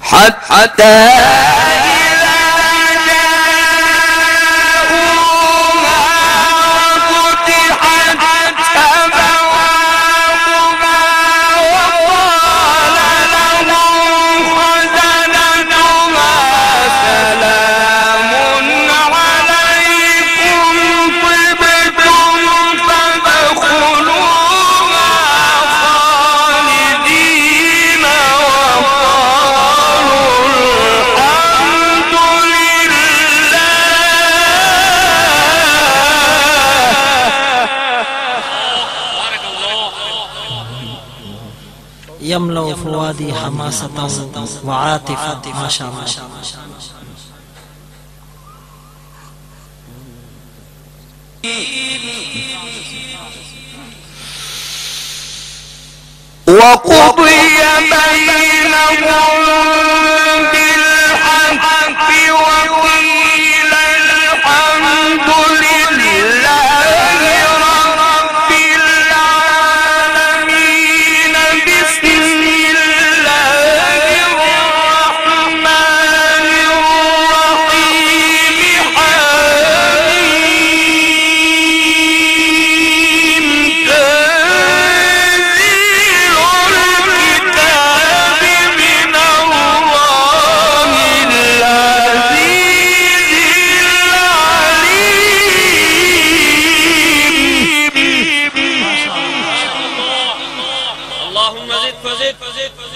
حتى يملأ فؤادي حماسة وعاطفة ما شاء الله. وقضي بينهم it, was it, was.